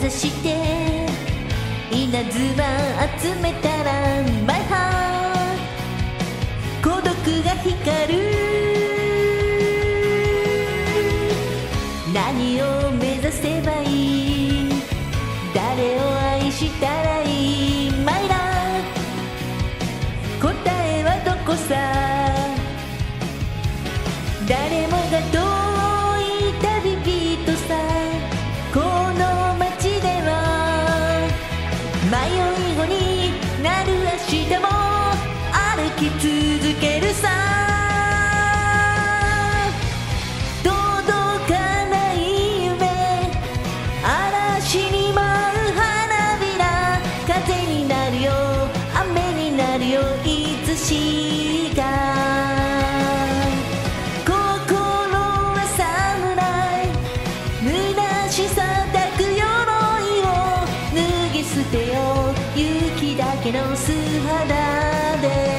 ざして稲妻集めたらマイハー孤独が光る。何を目指せばいい？誰を愛したらいい？マイラ迷い子になる明日も歩き続けるさ。届かない夢嵐に舞う花びら風になるよ雨になるよいつしけど素肌で